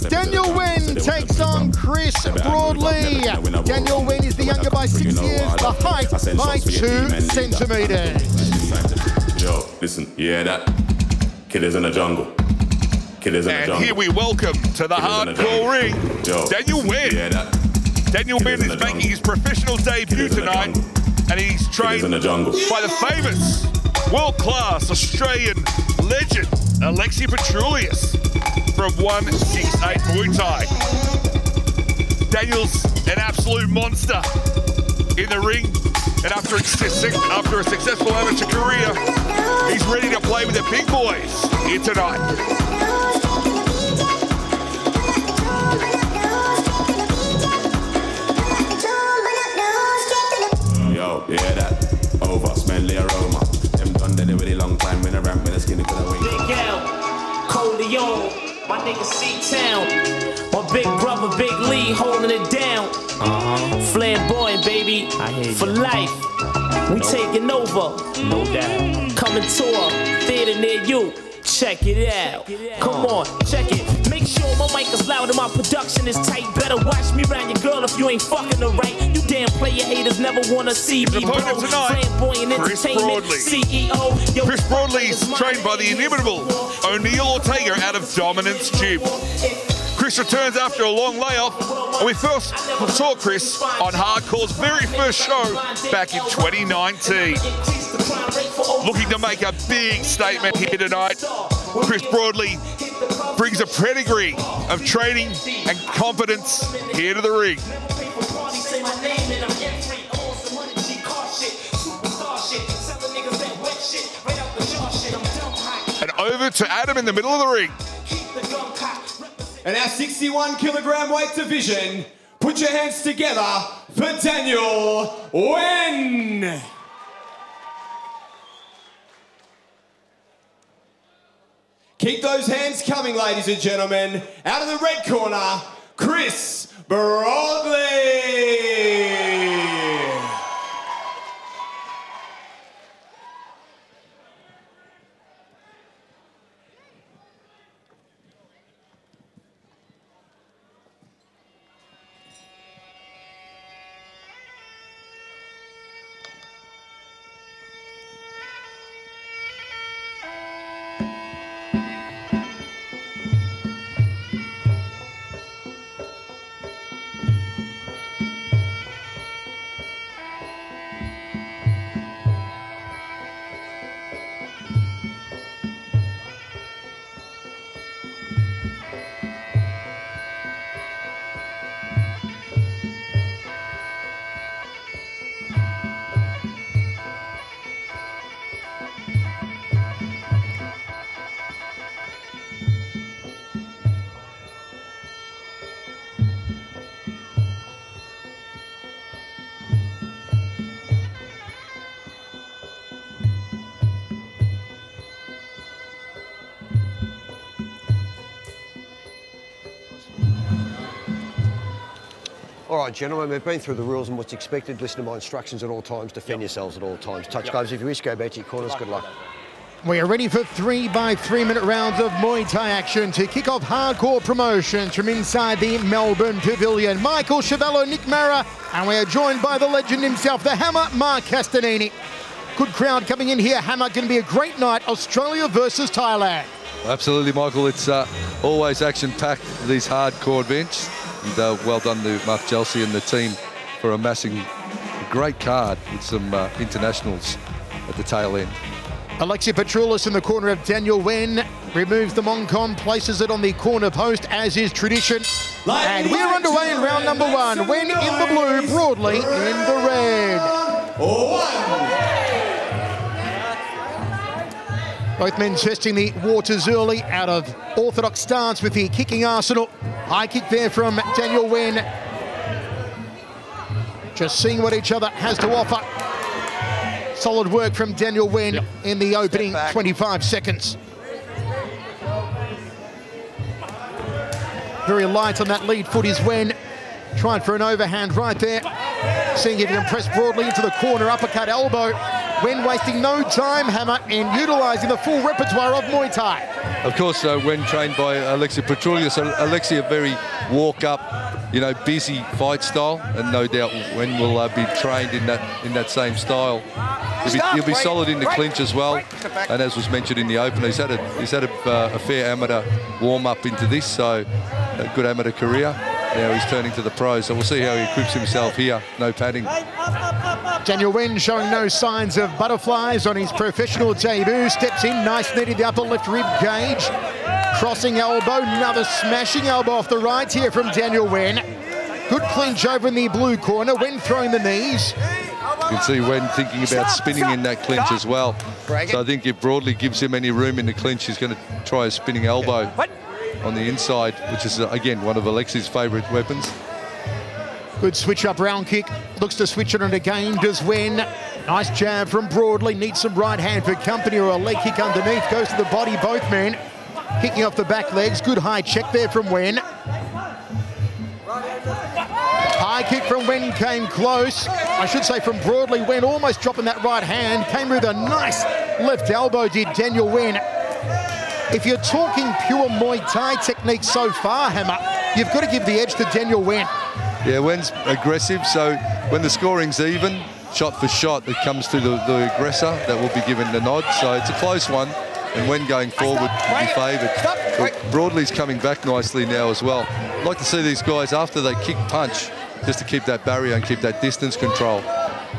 tonight Daniel Wen takes on Chris Broadley. Daniel Wen is the younger by six years, the height by two centimetres. Yo, listen, yeah, that killers in the jungle. Killers in the jungle. And jungle. here we welcome to the Killers in hardcore ring, Daniel Wen. Daniel Wen is making his professional debut Killers in the tonight, and he's trained in the jungle. by the famous, world-class Australian legend, Alexi Petrulius from 168 Muay Thai. Daniel's an absolute monster in the ring, and after a, after a successful amateur career, he's ready to play with the big boys here tonight. Yo, yeah, that over. Smelly aroma. My nigga C-Town. My big brother, Big Lee, holding it down. Uh-huh. Flamboyant, baby, for life. We taking over. No doubt. Coming to a theater near you. Check it out. Come on, check it. Make sure my mic is loud and my production is tight. Better watch me round your girl if you ain't fucking her right. You damn player haters never wanna see me, bro. tonight, Flamboyant Chris entertainment, Broadley. CEO. Yo, Chris Broadley's trained by the inimitable O'Neill Ortega out of Dominance Gym. Chris returns after a long layoff, and we first saw Chris on Hardcore's very first show back in 2019. Looking to make a big statement here tonight, Chris Broadley brings a pedigree of training and confidence here to the ring. And over to Adam in the middle of the ring. And our 61 kilogram weight division, put your hands together for Daniel Wen. Keep those hands coming, ladies and gentlemen. Out of the red corner, Chris Broadley. All right, gentlemen, we've been through the rules and what's expected. Listen to my instructions at all times. Defend yourselves at all times. Touch gloves if you wish. Go back to your corners. Good luck. We are ready for three by three minute rounds of Muay Thai action to kick off hardcore promotions from inside the Melbourne Pavilion. Michael Chavello, Nick Mara, and we are joined by the legend himself, the Hammer, Mark Castagnini. Good crowd coming in here. Hammer, going to be a great night. Australia versus Thailand. Absolutely, Michael. It's uh, always action-packed, these hardcore events. And uh, well done to Mark Chelsea and the team for amassing a great card with some uh, internationals at the tail end. Alexia Petroulis in the corner of Daniel Wen removes the Mongkon, places it on the corner post as is tradition. And we're underway in round number one. Wen in the blue, Broadley in the red. Both men testing the waters early out of orthodox stance with the kicking arsenal. High kick there from Daniel Wen. Just seeing what each other has to offer. Solid work from Daniel Wen in the opening 25 seconds. Very light on that lead foot is Wen. Trying for an overhand right there. Seeing if he can press Broadley into the corner, uppercut elbow. Wen wasting no time, Hammer, and utilising the full repertoire of Muay Thai. Of course, uh, Wen trained by Alexia Petrulius, so Alexia very walk up, you know, busy fight style, and no doubt Wen will uh, be trained in that in that same style. He'll be, he'll be solid in the clinch as well, and as was mentioned in the open, he's had a he's had a, uh, a fair amateur warm up into this, so a good amateur career. Now he's turning to the pros, so we'll see how he equips himself here. No padding. Daniel Wen showing no signs of butterflies on his professional debut. Steps in, nice knee to the upper left rib cage. Crossing elbow, another smashing elbow off the right here from Daniel Wen. Good clinch over in the blue corner. Wen throwing the knees. You can see Wen thinking about spinning in that clinch as well. So I think if Broadley gives him any room in the clinch, he's going to try a spinning elbow on the inside, which is, uh, again, one of Alexi's favourite weapons. Good switch up round kick. Looks to switch it on again. Does Wen. Nice jab from Broadley. Needs some right hand for company or a leg kick underneath. Goes to the body, both men. Kicking off the back legs. Good high check there from Wen. High kick from Wen came close. I should say from Broadley. Wen almost dropping that right hand. Came with a nice left elbow, did Daniel Wen. If you're talking pure Muay Thai technique so far, Hammer, you've got to give the edge to Daniel Wen. Yeah, Wen's aggressive, so when the scoring's even, shot for shot, it comes to the, the aggressor that will be given the nod. So it's a close one, and Wen going forward will be favoured. But Broadley's coming back nicely now as well. I'd like to see these guys, after they kick punch, just to keep that barrier and keep that distance control.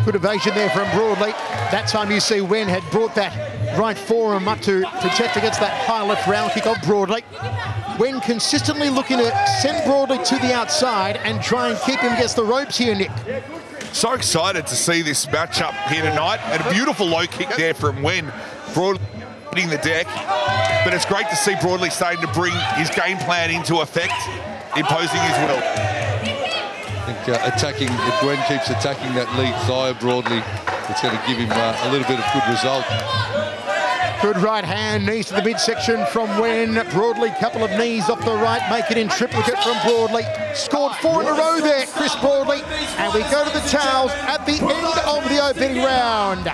Good evasion there from Broadley. That time you see Wen had brought that right forearm up to protect against that high left round kick of Broadley. Wen consistently looking to send Broadley to the outside and try and keep him against the ropes here, Nick. So excited to see this matchup here tonight. And a beautiful low kick there from Wen. Broadley hitting the deck. But it's great to see Broadley starting to bring his game plan into effect, imposing his will. I think uh, attacking, if Wen keeps attacking that lead thigh Broadley, it's going to give him uh, a little bit of good result. Good right hand, knees to the midsection from Wen. Broadley, couple of knees off the right, make it in triplicate from Broadley. Scored four in a row there, Chris Broadley. And we go to the towels at the end of the opening round.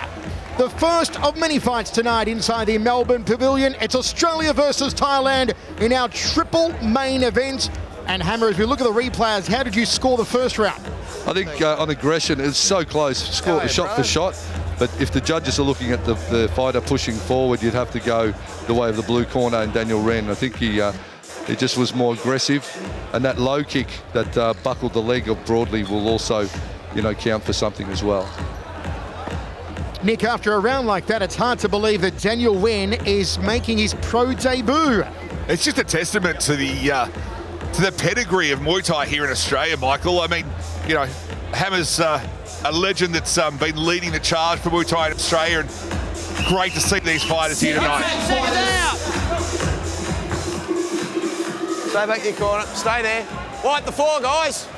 The first of many fights tonight inside the Melbourne Pavilion. It's Australia versus Thailand in our triple main event. And Hammer, as we look at the replays, how did you score the first round? I think uh, on aggression, it's so close, score, shot for shot. But if the judges are looking at the, the, fighter pushing forward, you'd have to go the way of the blue corner and Daniel Wen. I think he uh, he just was more aggressive, and that low kick that uh, buckled the leg of Broadley will also, you know, count for something as well. Nick, after a round like that, it's hard to believe that Daniel Wen is making his pro debut. It's just a testament to the uh, to the pedigree of Muay Thai here in Australia, Michael. I mean, you know, Hammer's uh, a legend that's um, been leading the charge for Muay Thai in Australia, and great to see these fighters here tonight. Stay back in your corner. Stay there. White the floor, guys.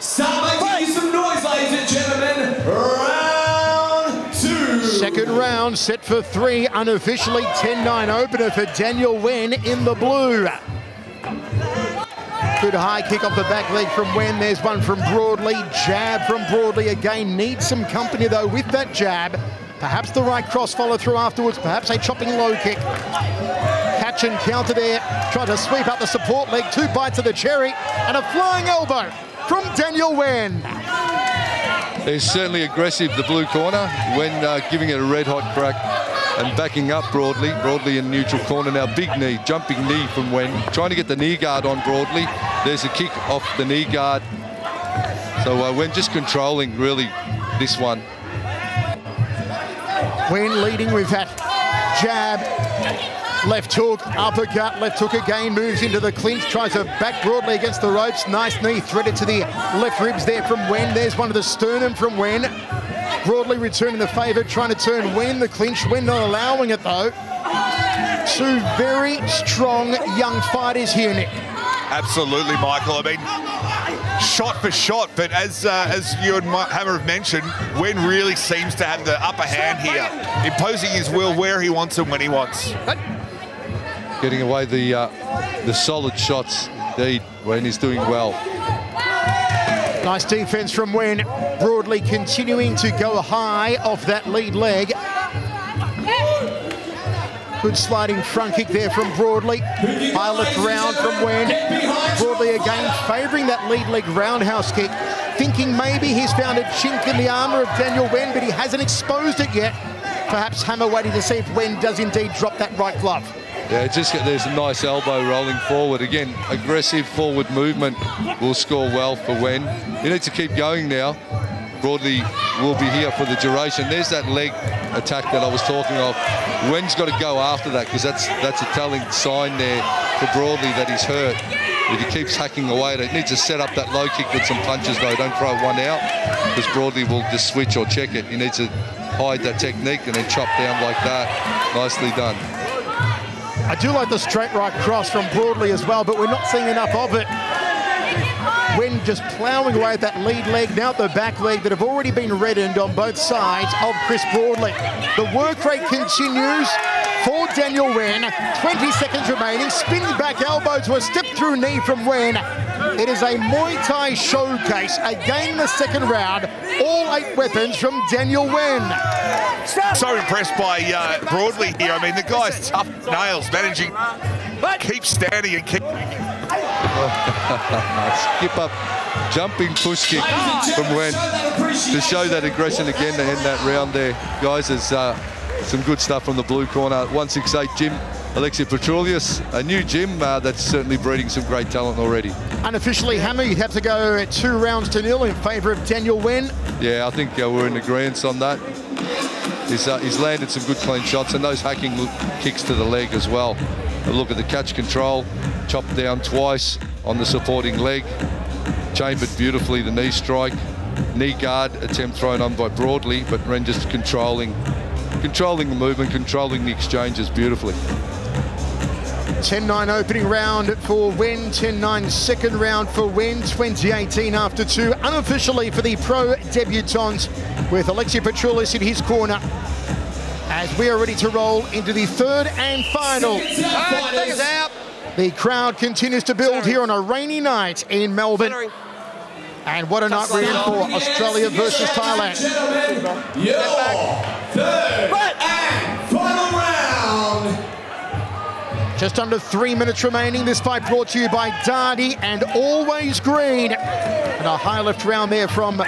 Start making some noise, ladies and gentlemen. Round two. Second round set for three, unofficially 10-9 opener for Daniel Wen in the blue. Good high kick off the back leg from Wen. There's one from Broadley. Jab from Broadley again. Needs some company though with that jab. Perhaps the right cross follow through afterwards. Perhaps a chopping low kick. Catch and counter there. Trying to sweep up the support leg. Two bites of the cherry. And a flying elbow from Daniel Wen. He's certainly aggressive, the blue corner, Wen uh, giving it a red hot crack and backing up Broadley. Broadley in neutral corner now. Big knee, jumping knee from Wen. Trying to get the knee guard on Broadley. There's a kick off the knee guard. So uh, Wen just controlling, really, this one. Wen leading with that jab. Left hook, uppercut, left hook again, moves into the clinch, tries to back Broadley against the ropes. Nice knee threaded to the left ribs there from Wen. There's one of the sternum from Wen. Broadley returning the favour, trying to turn Wen the clinch. Wen not allowing it though. Two very strong young fighters here, Nick. Absolutely, Michael. I mean, shot for shot, but as uh, as you and Hammer have mentioned, Wen really seems to have the upper hand here, imposing his will where he wants and when he wants. Getting away the uh, the solid shots, indeed, Wen is doing well. Nice defense from Wen. Broadley continuing to go high off that lead leg. Good sliding front kick there from Broadley. High round from Wen. Broadley again favouring that lead leg roundhouse kick. Thinking maybe he's found a chink in the armour of Daniel Wen, but he hasn't exposed it yet. Perhaps Hammer waiting to see if Wen does indeed drop that right glove. Yeah, just get, there's a nice elbow rolling forward. Again, aggressive forward movement will score well for Wen. You need to keep going now. Broadley will be here for the duration. There's that leg attack that I was talking of. Wen's got to go after that because that's that's a telling sign there for Broadley that he's hurt. If he keeps hacking away it, needs to set up that low kick with some punches though. Don't throw one out because Broadley will just switch or check it. He needs to hide that technique and then chop down like that. Nicely done. I do like the straight right cross from Broadley as well, but we're not seeing enough of it. Wen just ploughing away at that lead leg, now the back leg that have already been reddened on both sides of Chris Broadley. The work rate continues for Daniel Wen. 20 seconds remaining. Spinning back elbow to a step through knee from Wen. It is a Muay Thai showcase. Again in the second round. All eight weapons from Daniel Wen. So impressed by uh, Broadley here. I mean, the guy's tough nails, managing, keep standing and keep. Skip up, jumping push kick from Wen to show that aggression again to end that round there. Guys, there's uh, some good stuff from the blue corner. 168 Gym Alexia Petrulius, a new gym uh, that's certainly breeding some great talent already. Unofficially, Hammer, you'd have to go at two rounds to nil in favour of Daniel Wen. Yeah, I think uh, we're in agreement on that. He's, uh, he's landed some good clean shots and those hacking kicks to the leg as well. A look at the catch control, chopped down twice on the supporting leg, chambered beautifully the knee strike, knee guard attempt thrown on by Broadley, but Wen just controlling, controlling the movement, controlling the exchanges beautifully. 10-9 opening round for Wen, 10-9 second round for Wen, 2018 after two, unofficially for the pro debutants with Alexia Petrulis in his corner as we are ready to roll into the third and final. Ah, the crowd continues to build here on a rainy night in Melbourne. And what a night we're in for Australia versus Thailand. Third Just under three minutes remaining. This fight brought to you by Dardy and Always Green. And a high left round there from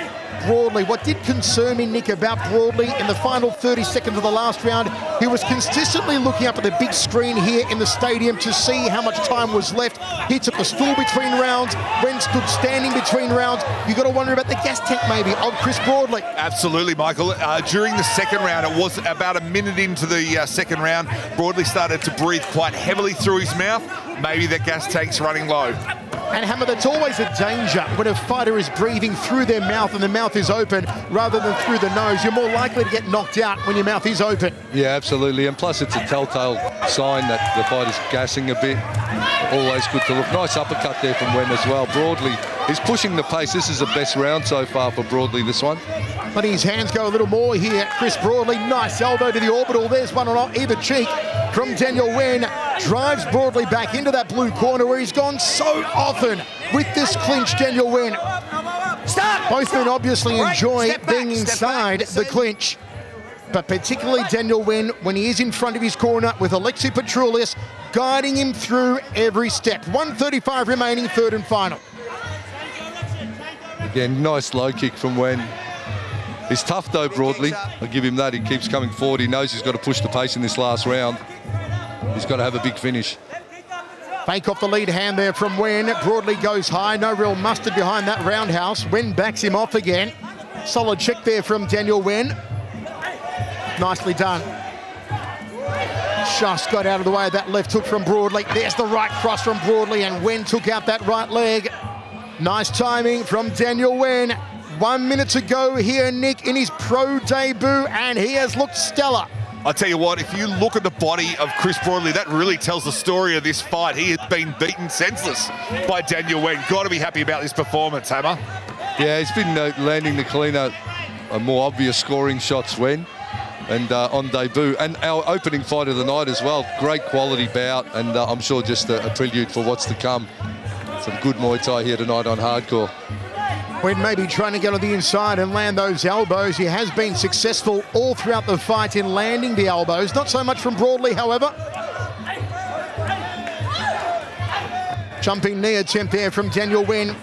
Broadley. What did concern me, Nick, about Broadley in the final 30 seconds of the last round, he was consistently looking up at the big screen here in the stadium to see how much time was left. He took a stool between rounds, Wen stood standing between rounds. You've got to wonder about the gas tank maybe of Chris Broadley. Absolutely, Michael. Uh, during the second round, it was about a minute into the uh, second round, Broadley started to breathe quite heavily through his mouth. Maybe the gas tank's running low. And Hammer, that's always a danger when a fighter is breathing through their mouth and the mouth is open rather than through the nose. You're more likely to get knocked out when your mouth is open. Yeah, absolutely. And plus, it's a telltale sign that the fighter's gassing a bit. Always good to look. Nice uppercut there from Wen as well. Broadley, he's pushing the pace. This is the best round so far for Broadley, this one. But his hands go a little more here. Chris Broadley, nice elbow to the orbital. There's one on either cheek from Daniel Wen. Drives Broadley back into that blue corner where he's gone so often with this clinch, Daniel Wen. Stop! Both men obviously right. enjoy back, being inside the clinch. But particularly Daniel Wen when he is in front of his corner with Alexi Petrulius guiding him through every step. 135 remaining, third and final. Again, nice low kick from Wen. He's tough though, Broadley. I'll give him that. He keeps coming forward. He knows he's got to push the pace in this last round. He's got to have a big finish. Fake off the lead hand there from Wen. Broadley goes high. No real mustard behind that roundhouse. Wen backs him off again. Solid check there from Daniel Wen. Nicely done. Just got out of the way of that left hook from Broadley. There's the right cross from Broadley, and Wen took out that right leg. Nice timing from Daniel Wen. One minute to go here, Nick, in his pro debut, and he has looked stellar. I tell you what, if you look at the body of Chris Broadley, that really tells the story of this fight. He has been beaten senseless by Daniel Wen. Got to be happy about this performance, Hammer. Yeah, he's been uh, landing the cleaner, uh, more obvious scoring shots, Wen, and uh, on debut. And our opening fight of the night as well. Great quality bout, and uh, I'm sure just a, a prelude for what's to come. Some good Muay Thai here tonight on Hardcore. Wen maybe trying to get on the inside and land those elbows. He has been successful all throughout the fight in landing the elbows. Not so much from Broadley, however. Jumping knee attempt there from Daniel Wen.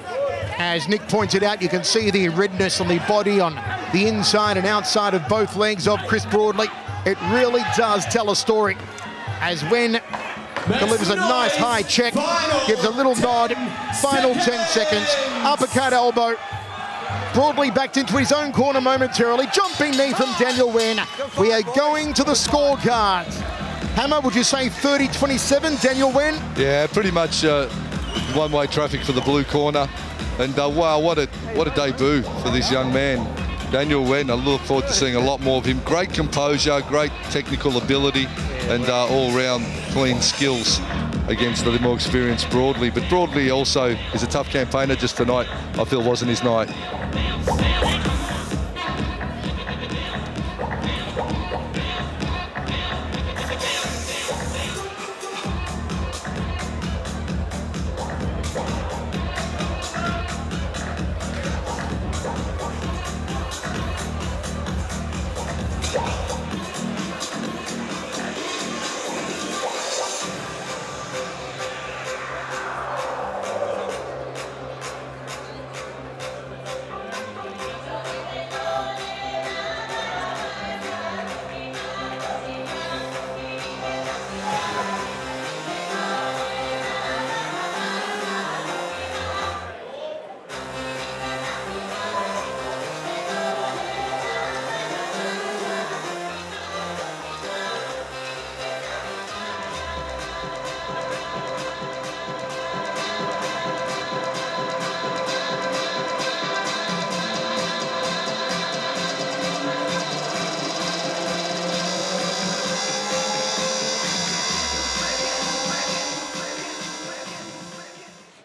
As Nick pointed out, you can see the redness on the body on the inside and outside of both legs of Chris Broadley. It really does tell a story. As Wen delivers a nice high check, gives a little nod, final 10 seconds, uppercut elbow. Broadley backed into his own corner momentarily, jumping knee from Daniel Wen. We are going to the scorecard. Hammer, would you say 30-27, Daniel Wen? Yeah, pretty much uh, one-way traffic for the blue corner. And uh, wow, what a what a debut for this young man, Daniel Wen. I look forward to seeing a lot more of him. Great composure, great technical ability, and uh, all-round clean skills against the more experienced Broadley. But Broadley also is a tough campaigner. Just tonight, I feel wasn't his night.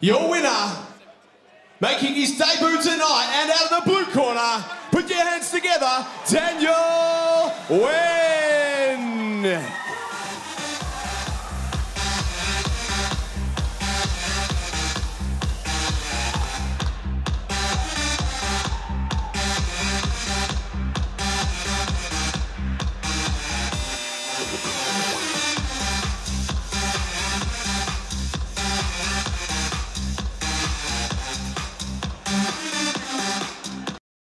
Your winner, making his debut tonight and out of the blue corner, put your hands together, Daniel Wen.